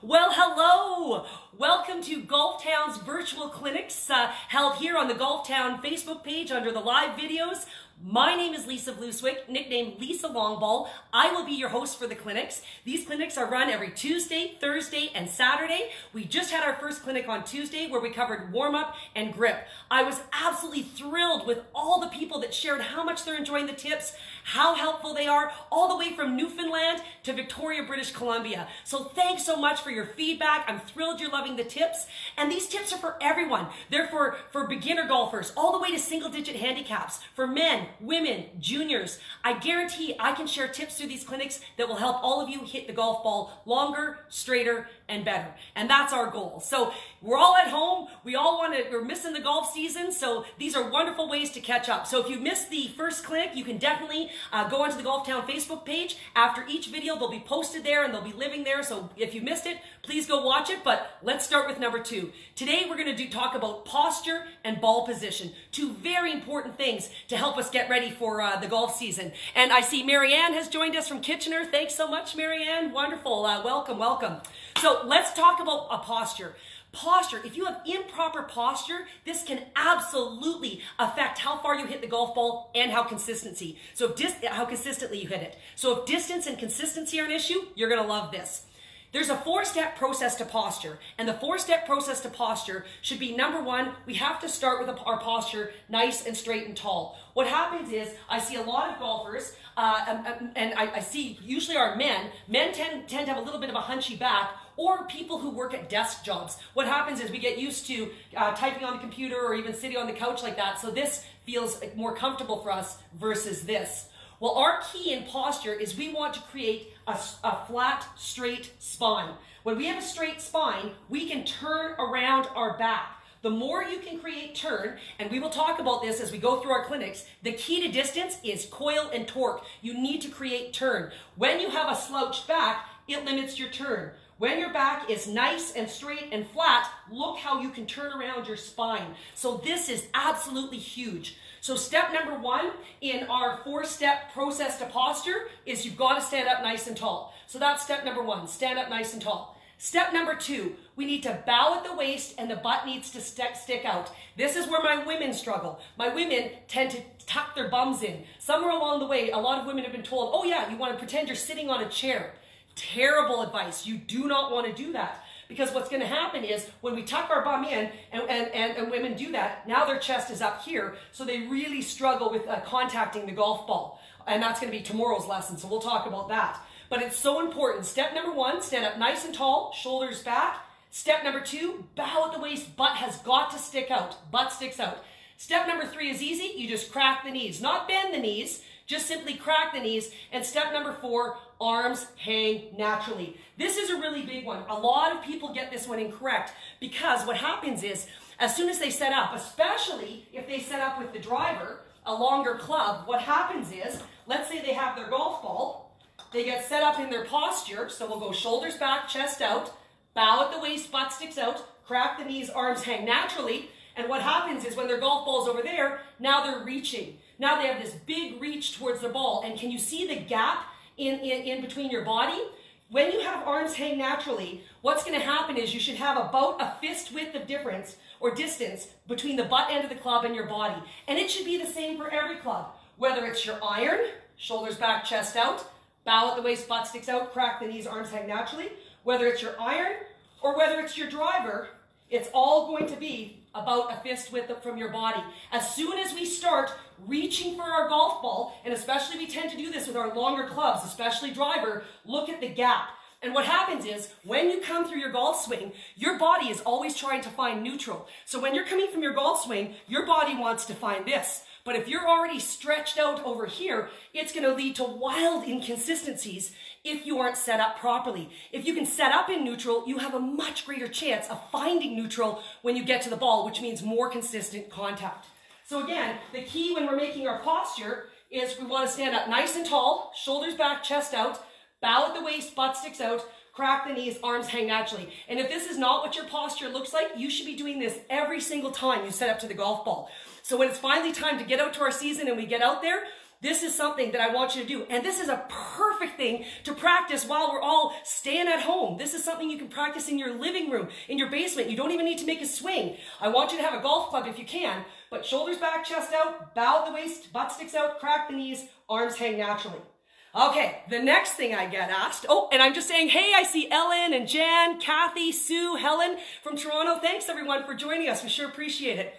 Well, hello! Welcome to Golf Town's virtual clinics uh, held here on the Golf Town Facebook page under the live videos. My name is Lisa Vlooswyk, nicknamed Lisa Longball. I will be your host for the clinics. These clinics are run every Tuesday, Thursday, and Saturday. We just had our first clinic on Tuesday where we covered warm up and grip. I was absolutely thrilled with all the people that shared how much they're enjoying the tips, how helpful they are, all the way from Newfoundland to Victoria, British Columbia. So thanks so much for your feedback. I'm thrilled you're loving the tips. And these tips are for everyone. They're for, for beginner golfers, all the way to single digit handicaps, for men, women, juniors. I guarantee I can share tips through these clinics that will help all of you hit the golf ball longer, straighter, and better. And that's our goal. So we're all at home. We all want to, we're missing the golf season. So these are wonderful ways to catch up. So if you missed the first clinic, you can definitely uh, go onto the Golf Town Facebook page. After each video, they'll be posted there and they'll be living there. So if you missed it, please go watch it. But let's start with number two. Today, we're going to do talk about posture and ball position. Two very important things to help us get ready for uh, the golf season. And I see Marianne has joined us from Kitchener. Thanks so much, Marianne. Wonderful. Uh, welcome, welcome. So let's talk about a posture. Posture, if you have improper posture, this can absolutely affect how far you hit the golf ball and how consistency. So if dis- how consistently you hit it. So if distance and consistency are an issue, you're to love this. There's a four step process to posture, and the four step process to posture should be number one, we have to start with our posture nice and straight and tall. What happens is, I see a lot of golfers, uh, and, um, um, and I, I, see usually our men, men tend, tend to have a little bit of a hunchy back, or people who work at desk jobs. What happens is we get used to uh, typing on the computer or even sitting on the couch like that, so this feels more comfortable for us versus this. Well, our key in posture is we want to create a, a, flat, straight spine. When we have a straight spine, we can turn around our back. The more you can create turn, and we will talk about this as we go through our clinics, the key to distance is coil and torque. You need to create turn. When you have a slouched back, it limits your turn. When your back is nice and straight and flat, look how you can turn around your spine. So this is absolutely huge. So step number one in our four-step process to posture is you've got to stand up nice and tall. So that's step number one, stand up nice and tall. Step number two, we need to bow at the waist and the butt needs to st stick out. This is where my women struggle. My women tend to tuck their bums in. Somewhere along the way, a lot of women have been told, oh yeah, you want to pretend you're sitting on a chair. Terrible advice. You do not want to do that. Because what's going to happen is when we tuck our bum in, and, and, and, and, women do that, now their chest is up here, so they really struggle with uh, contacting the golf ball. And that's going to be tomorrow's lesson, so we'll talk about that. But it's so important. Step number one, stand up nice and tall, shoulders back. Step number two, bow at the waist, butt has got to stick out. Butt sticks out. Step number three is easy. You just crack the knees, not bend the knees. Just simply crack the knees. And step number four, arms hang naturally. This is a really big one. A lot of people get this one incorrect because what happens is as soon as they set up, especially if they set up with the driver, a longer club, what happens is, let's say they have their golf ball, they get set up in their posture, so we'll go shoulders back, chest out, bow at the waist, butt sticks out, crack the knees, arms hang naturally, and what happens is when their golf ball's over there, now they're reaching. Now they have this big reach towards the ball. And can you see the gap in, in, in between your body? When you have arms hang naturally, what's going to happen is you should have about a fist width of difference or distance between the butt end of the club and your body. And it should be the same for every club. Whether it's your iron, shoulders back, chest out, bow at the waist, butt sticks out, crack the knees, arms hang naturally. Whether it's your iron or whether it's your driver, it's all going to be about a fist width from your body. As soon as we start reaching for our golf ball, and especially we tend to do this with our longer clubs, especially driver, look at the gap. And what happens is, when you come through your golf swing, your body is always trying to find neutral. So when you're coming from your golf swing, your body wants to find this. But if you're already stretched out over here, it's going to lead to wild inconsistencies if you aren't set up properly. If you can set up in neutral, you have a much greater chance of finding neutral when you get to the ball, which means more consistent contact. So again, the key when we're making our posture is we want to stand up nice and tall, shoulders back, chest out, bow at the waist, butt sticks out, crack the knees, arms hang naturally. And if this is not what your posture looks like, you should be doing this every single time you set up to the golf ball. So when it's finally time to get out to our season and we get out there, this is something that I want you to do. And this is a perfect thing to practice while we're all staying at home. This is something you can practice in your living room, in your basement. You don't even need to make a swing. I want you to have a golf club if you can, but shoulders back, chest out, bow the waist, butt sticks out, crack the knees, arms hang naturally. Okay, the next thing I get asked, oh, and I'm just saying, hey, I see Ellen and Jan, Kathy, Sue, Helen from Toronto. Thanks everyone for joining us. We sure appreciate it.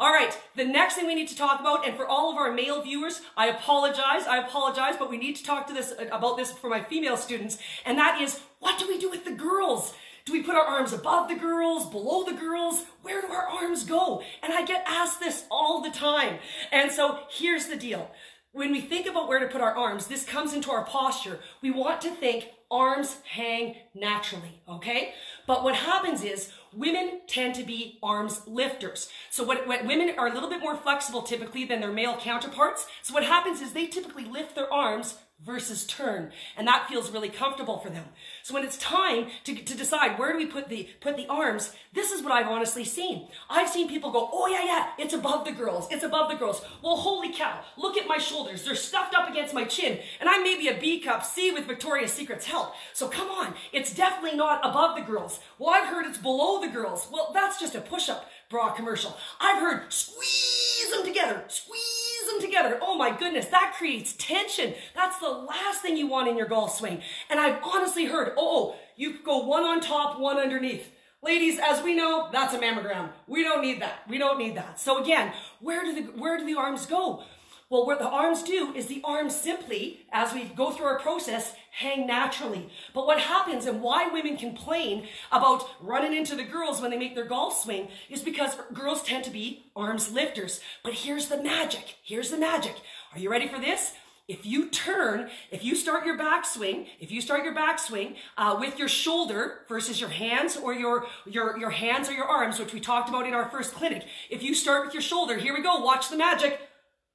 All right, the next thing we need to talk about, and for all of our male viewers, I apologize, I apologize, but we need to talk to this about this for my female students, and that is, what do we do with the girls? Do we put our arms above the girls, below the girls? Where do our arms go? And I get asked this all the time. And so here's the deal. When we think about where to put our arms, this comes into our posture. We want to think arms hang naturally, okay? But what happens is women tend to be arms lifters. So what, what, women are a little bit more flexible typically than their male counterparts. So what happens is they typically lift their arms versus turn. And that feels really comfortable for them. So when it's time to, to decide where do we put the, put the arms, this is what I've honestly seen. I've seen people go, oh yeah, yeah, it's above the girls. It's above the girls. Well, holy cow, look at my shoulders. They're stuffed up against my chin. And I may be a B cup C with Victoria's Secret's help. So come on, it's definitely not above the girls. Well, I've heard it's below the girls. Well, that's just a push-up bra commercial. I've heard squeeze them together, squeeze them together. Oh my goodness, that creates tension. That's the last thing you want in your golf swing. And I've honestly heard, oh, oh, you could go one on top, one underneath. Ladies, as we know, that's a mammogram. We don't need that. We don't need that. So again, where do the, where do the arms go? Well, what the arms do is the arms simply, as we go through our process, hang naturally. But what happens and why women complain about running into the girls when they make their golf swing is because girls tend to be arms lifters. But here's the magic. Here's the magic. Are you ready for this? If you turn, if you start your backswing, if you start your backswing uh, with your shoulder versus your hands or your, your, your hands or your arms, which we talked about in our first clinic, if you start with your shoulder, here we go, watch the magic.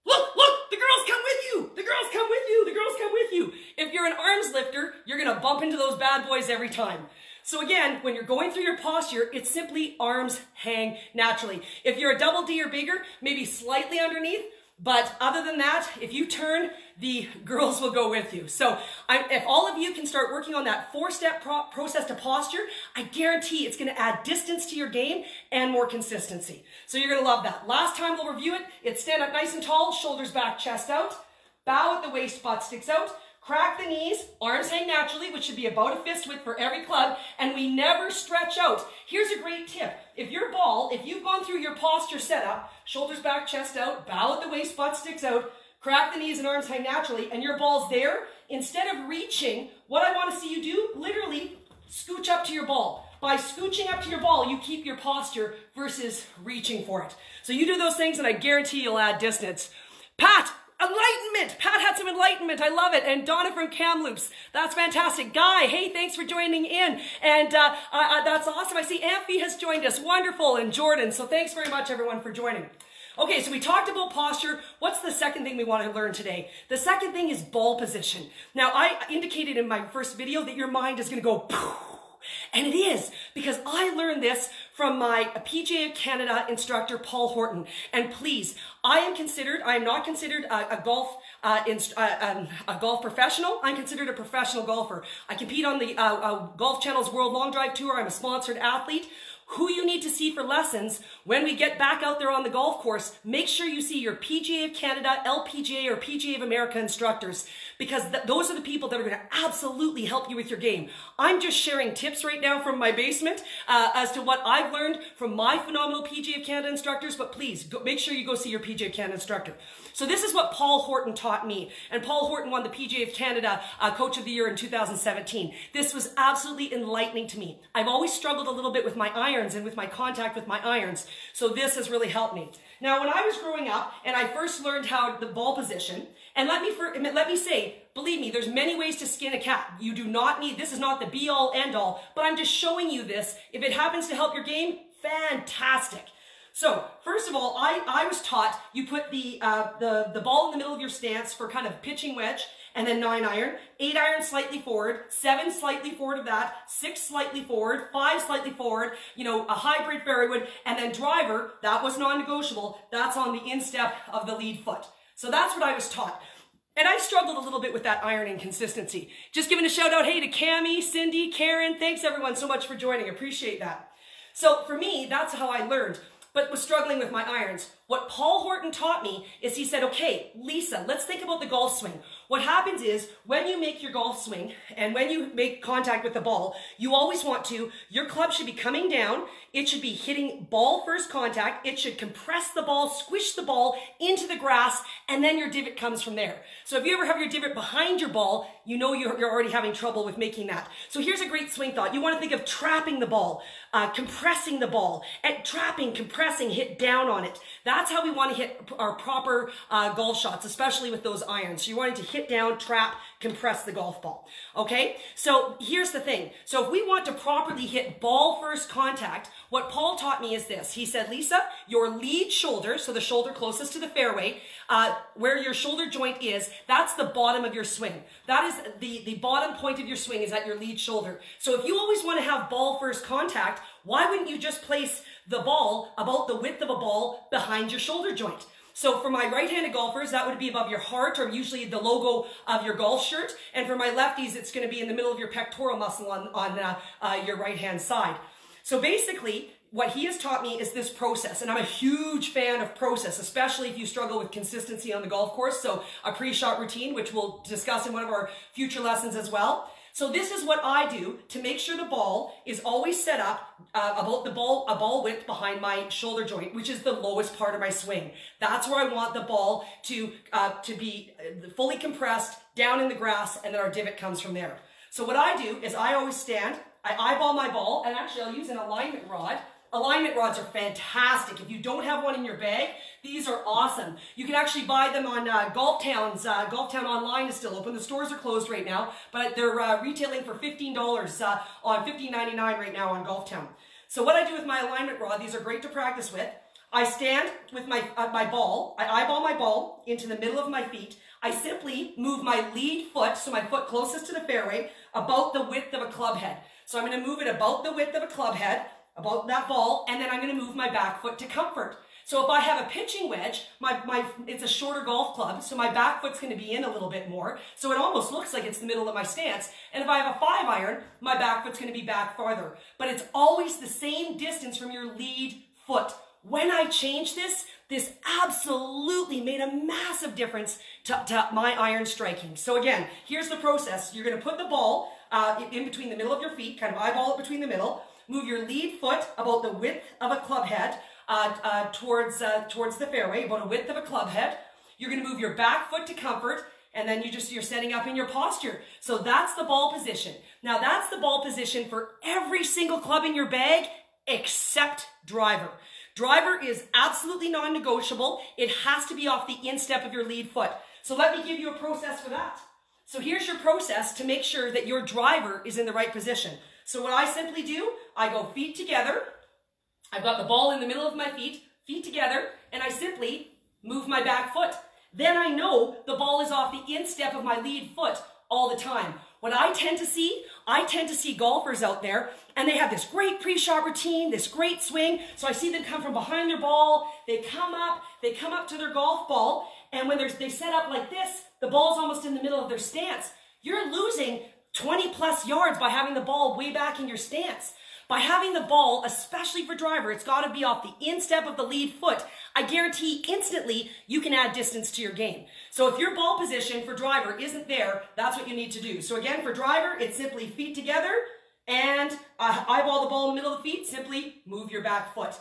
Look, look, the girls come with you. The girls come with you. The girls come with you. If you're an arms lifter, you're going to bump into those bad boys every time. So again, when you're going through your posture, it's simply arms hang naturally. If you're a double D or bigger, maybe slightly underneath, but other than that, if you turn, the girls will go with you. So I, if all of you can start working on that four-step pro process to posture, I guarantee it's going to add distance to your game and more consistency. So you're going to love that. Last time we'll review it. It's stand up nice and tall, shoulders back, chest out. Bow at the waist, butt sticks out. Crack the knees, arms hang naturally, which should be about a fist width for every club, and we never stretch out. Here's a great tip. If your ball, if you've gone through your posture setup, shoulders back, chest out, bow at the waist, butt sticks out, crack the knees and arms hang naturally, and your ball's there, instead of reaching, what I want to see you do, literally scooch up to your ball. By scooching up to your ball, you keep your posture versus reaching for it. So you do those things and I guarantee you'll add distance. Pat, Enlightenment! Pat had some enlightenment. I love it. And Donna from Kamloops. That's fantastic. Guy, hey, thanks for joining in. And uh, uh, uh, that's awesome. I see Amphi has joined us. Wonderful. And Jordan. So thanks very much, everyone, for joining. Okay, so we talked about posture. What's the second thing we want to learn today? The second thing is ball position. Now, I indicated in my first video that your mind is going to go and it is because I learned this from my PGA of Canada instructor, Paul Horton. And please, I am considered, I am not considered a, a golf uh, inst- uh, um, a golf professional. I'm considered a professional golfer. I compete on the uh, uh Golf Channel's World Long Drive Tour. I'm a sponsored athlete who you need to see for lessons when we get back out there on the golf course, make sure you see your PGA of Canada, LPGA, or PGA of America instructors because th those are the people that are going to absolutely help you with your game. I'm just sharing tips right now from my basement uh, as to what I've learned from my phenomenal PGA of Canada instructors, but please go, make sure you go see your PGA of Canada instructor. So this is what Paul Horton taught me. And Paul Horton won the PGA of Canada uh, Coach of the Year in 2017. This was absolutely enlightening to me. I've always struggled a little bit with my irons and with my contact with my irons. So this has really helped me. Now, when I was growing up and I first learned how the ball position, and let me for, let me say, believe me, there's many ways to skin a cat. You do not need, this is not the be all end all, but I'm just showing you this. If it happens to help your game, fantastic. So first of all, I, I was taught you put the, uh, the, the ball in the middle of your stance for kind of pitching wedge and then nine iron, eight iron slightly forward, seven slightly forward of that, six slightly forward, five slightly forward, you know, a hybrid fairway and then driver, that was non-negotiable. That's on the instep of the lead foot. So that's what I was taught. And I struggled a little bit with that ironing consistency. Just giving a shout out, hey, to Cami, Cindy, Karen. Thanks everyone so much for joining. Appreciate that. So for me, that's how I learned, but was struggling with my irons. What Paul Horton taught me is he said, okay, Lisa, let's think about the golf swing. What happens is when you make your golf swing and when you make contact with the ball, you always want to, your club should be coming down. It should be hitting ball first contact. It should compress the ball, squish the ball into the grass, and then your divot comes from there. So if you ever have your divot behind your ball, you know you're, you're already having trouble with making that. So here's a great swing thought. You want to think of trapping the ball, uh, compressing the ball, and trapping, compressing, hit down on it. That's how we want to hit our proper uh, golf shots, especially with those irons. So you want to hit down, trap, compress the golf ball. Okay? So here's the thing. So if we want to properly hit ball first contact, what Paul taught me is this. He said, Lisa, your lead shoulder, so the shoulder closest to the fairway, uh, where your shoulder joint is, that's the bottom of your swing. That is the, the bottom point of your swing is at your lead shoulder. So if you always want to have ball first contact, why wouldn't you just place the ball about the width of a ball behind your shoulder joint? So for my right-handed golfers, that would be above your heart or usually the logo of your golf shirt. And for my lefties, it's going to be in the middle of your pectoral muscle on, on uh, uh, your right-hand side. So basically, what he has taught me is this process, and I'm a huge fan of process, especially if you struggle with consistency on the golf course. So a pre-shot routine, which we'll discuss in one of our future lessons as well. So this is what I do to make sure the ball is always set up uh, about the ball, a ball width behind my shoulder joint, which is the lowest part of my swing. That's where I want the ball to, uh, to be uh, fully compressed down in the grass and then our divot comes from there. So what I do is I always stand, I eyeball my ball, and actually I'll use an alignment rod Alignment rods are fantastic. If you don't have one in your bag, these are awesome. You can actually buy them on uh, Golf Towns. Uh, Golf Town Online is still open. The stores are closed right now, but they're uh, retailing for $15 uh, on $15.99 right now on Golf Town. So what I do with my alignment rod, these are great to practice with. I stand with my, uh, my ball, I eyeball my ball into the middle of my feet. I simply move my lead foot, so my foot closest to the fairway, about the width of a club head. So I'm going to move it about the width of a club head about that ball, and then I'm going to move my back foot to comfort. So if I have a pitching wedge, my, my, it's a shorter golf club, so my back foot's going to be in a little bit more. So it almost looks like it's the middle of my stance. And if I have a five iron, my back foot's going to be back farther. But it's always the same distance from your lead foot. When I changed this, this absolutely made a massive difference to, to my iron striking. So again, here's the process. You're going to put the ball uh, in between the middle of your feet, kind of eyeball it between the middle. Move your lead foot about the width of a club head uh, uh, towards, uh, towards the fairway, about a width of a club head. You're going to move your back foot to comfort, and then you just, you're setting up in your posture. So that's the ball position. Now that's the ball position for every single club in your bag except driver. Driver is absolutely non-negotiable. It has to be off the instep of your lead foot. So let me give you a process for that. So here's your process to make sure that your driver is in the right position. So what I simply do, I go feet together. I've got the ball in the middle of my feet, feet together, and I simply move my back foot. Then I know the ball is off the instep of my lead foot all the time. What I tend to see, I tend to see golfers out there and they have this great pre-shot routine, this great swing. So I see them come from behind their ball, they come up, they come up to their golf ball, and when they set up like this, the ball's almost in the middle of their stance. You're losing 20 plus yards by having the ball way back in your stance. By having the ball, especially for driver, it's got to be off the instep of the lead foot. I guarantee instantly you can add distance to your game. So if your ball position for driver isn't there, that's what you need to do. So again, for driver, it's simply feet together and uh, eyeball the ball in the middle of the feet, simply move your back foot.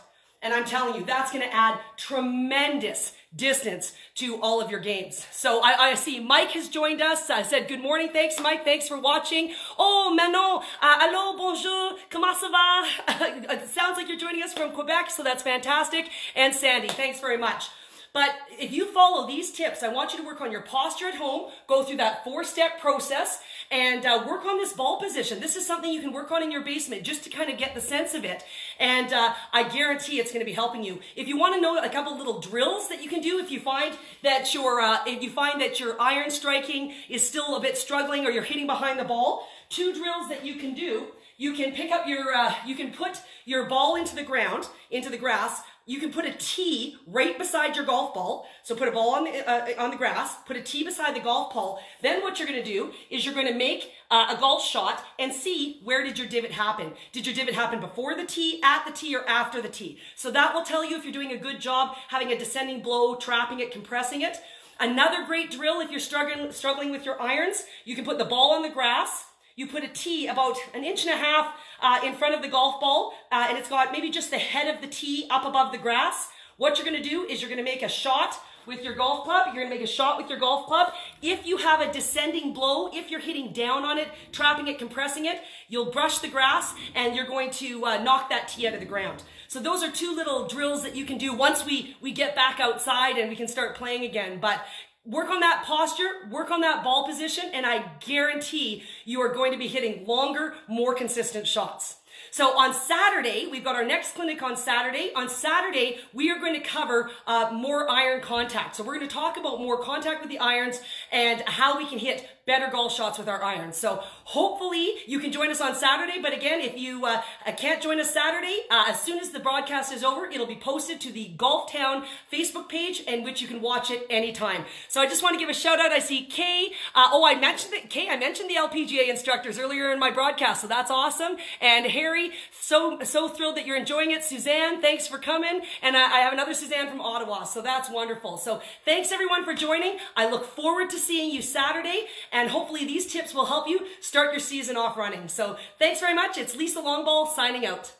And I'm telling you, that's going to add tremendous distance to all of your games. So I, I see Mike has joined us. I said, good morning. Thanks, Mike. Thanks for watching. Oh, Manon. Uh, allô, bonjour. Comment ça va? it sounds like you're joining us from Quebec, so that's fantastic. And Sandy, thanks very much. But if you follow these tips, I want you to work on your posture at home, go through that four-step process, and uh, work on this ball position. This is something you can work on in your basement just to kind of get the sense of it. And uh, I guarantee it's going to be helping you. If you want to know a couple little drills that you can do, if you find that your uh, if you find that your iron striking is still a bit struggling or you're hitting behind the ball, two drills that you can do you can pick up your, uh, you can put your ball into the ground, into the grass, you can put a tee right beside your golf ball. So put a ball on the, uh, on the grass, put a tee beside the golf ball. Then what you're going to do is you're going to make uh, a golf shot and see where did your divot happen. Did your divot happen before the tee, at the tee, or after the tee? So that will tell you if you're doing a good job having a descending blow, trapping it, compressing it. Another great drill if you're struggling, struggling with your irons, you can put the ball on the grass, you put a tee about an inch and a half uh, in front of the golf ball, uh, and it's got maybe just the head of the tee up above the grass. What you're gonna do is you're gonna make a shot with your golf club. You're gonna make a shot with your golf club. If you have a descending blow, if you're hitting down on it, trapping it, compressing it, you'll brush the grass and you're going to uh, knock that tee out of the ground. So those are two little drills that you can do once we, we get back outside and we can start playing again. But Work on that posture, work on that ball position, and I guarantee you are going to be hitting longer, more consistent shots. So on Saturday, we've got our next clinic on Saturday. On Saturday, we are going to cover uh, more iron contact. So we're going to talk about more contact with the irons and how we can hit better golf shots with our irons. So hopefully you can join us on Saturday. But again, if you uh, can't join us Saturday, uh, as soon as the broadcast is over, it'll be posted to the Golf Town Facebook page in which you can watch it anytime. So I just want to give a shout out. I see Kay. Uh, oh, I mentioned it. Kay, I mentioned the LPGA instructors earlier in my broadcast. So that's awesome. And Harry, so, so thrilled that you're enjoying it. Suzanne, thanks for coming. And I, I have another Suzanne from Ottawa. So that's wonderful. So thanks everyone for joining. I look forward to seeing you Saturday. And hopefully these tips will help you start your season off running. So thanks very much. It's Lisa Longball signing out.